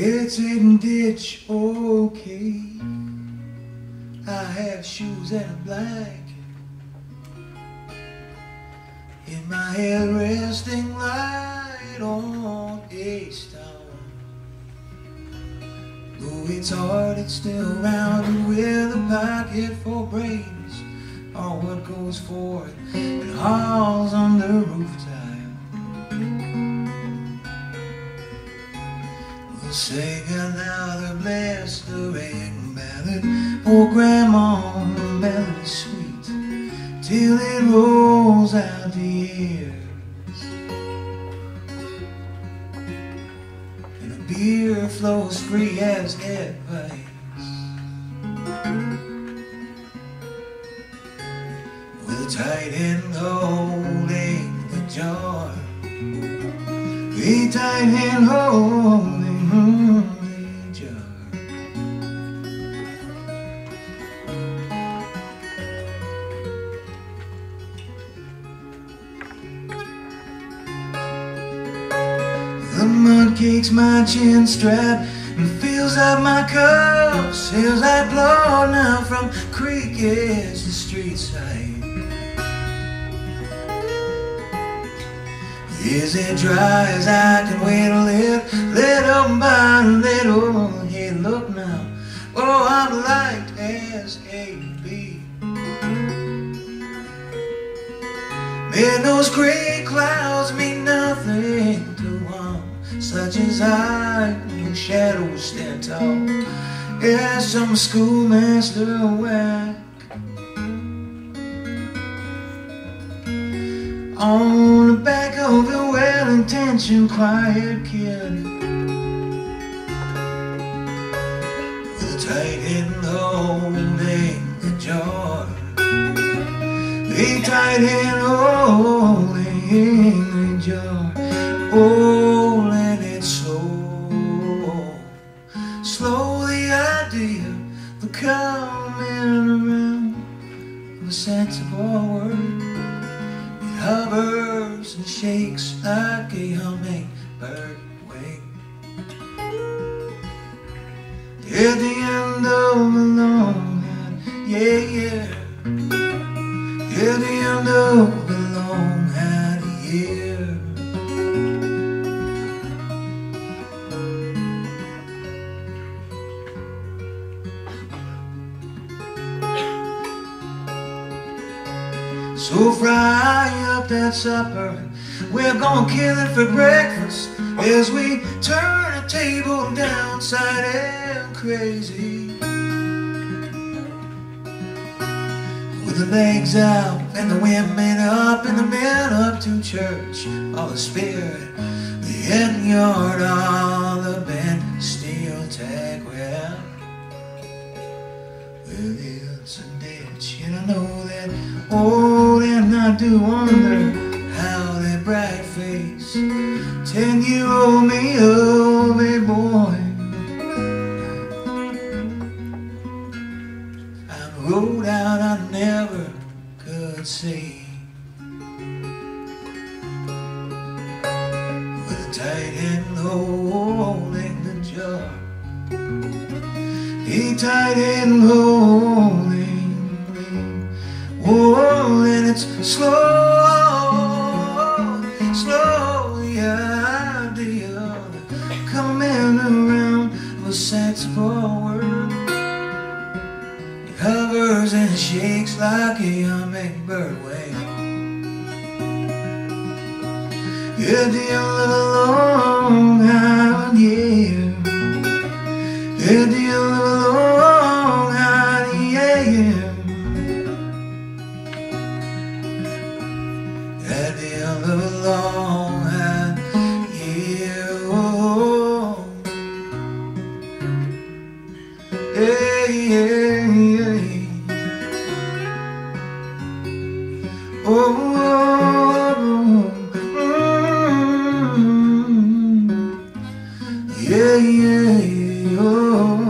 It's in ditch okay. I have shoes and a blanket. My head resting light on a stone. Though it's hard, it's still rounded with a pocket for brains. Or what goes forth and hauls on the roof tile. We'll sing another blistering ballad for Grandma, melody sweet, till it rolls out the years. And the beer flows free as pays. With a tight hand holding the jar. A tight hand holding cakes my chin strap and fills up my cup. Sails I blow now from creek edge to street side. Is it dry as I can wait a little, by little? Hey, look now, oh, I'm light as a bee. Man, those gray clouds mean nothing such as I, whose shadows stand tall. Yeah, some schoolmaster whack on the back of a well-intentioned quiet kid a tight hand holding the jar. A tight hand holding the jar. Oh, of a sensible word. It hovers and shakes like a hummingbird wing. At the end of a long night, yeah, yeah. So fry up that supper. We're gonna kill it for breakfast as we turn the table down, downside and crazy. With the legs out and the women up and the men up to church. All the spirit, the head yard, all the bent steel tag well. Ditch, and I know that. Oh, and I do wonder how that bright face ten-year-old me, oh, me boy. A road out I never could see. With a tight hand holding the jar. A tight hand holding a sensible word. It hovers and shakes like a hummingbird wing. At the end of a long hot year. At the end of a long hot year. At the end of a long yeah, oh, oh, oh, oh, yeah, yeah, oh,